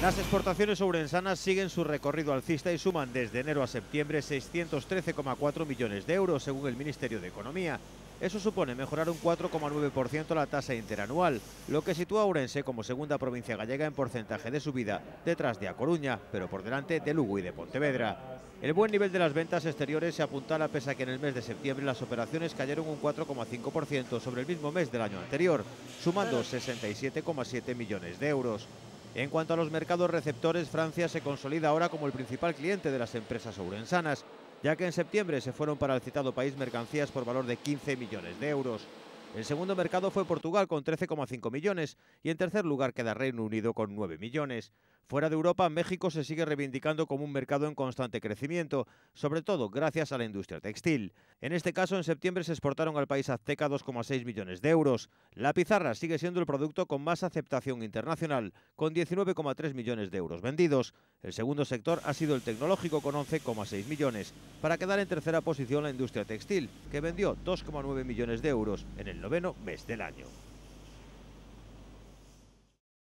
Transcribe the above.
Las exportaciones ourensanas siguen su recorrido alcista y suman desde enero a septiembre 613,4 millones de euros, según el Ministerio de Economía. Eso supone mejorar un 4,9% la tasa interanual, lo que sitúa a Ourense como segunda provincia gallega en porcentaje de subida, detrás de A Coruña, pero por delante de Lugo y de Pontevedra. El buen nivel de las ventas exteriores se apuntala pese a que en el mes de septiembre las operaciones cayeron un 4,5% sobre el mismo mes del año anterior, sumando 67,7 millones de euros. En cuanto a los mercados receptores, Francia se consolida ahora como el principal cliente de las empresas ourensanas, ya que en septiembre se fueron para el citado país mercancías por valor de 15 millones de euros. El segundo mercado fue Portugal con 13,5 millones y en tercer lugar queda Reino Unido con 9 millones. Fuera de Europa, México se sigue reivindicando como un mercado en constante crecimiento, sobre todo gracias a la industria textil. En este caso, en septiembre se exportaron al país azteca 2,6 millones de euros. La pizarra sigue siendo el producto con más aceptación internacional, con 19,3 millones de euros vendidos. El segundo sector ha sido el tecnológico con 11,6 millones, para quedar en tercera posición la industria textil, que vendió 2,9 millones de euros en el noveno mes del año.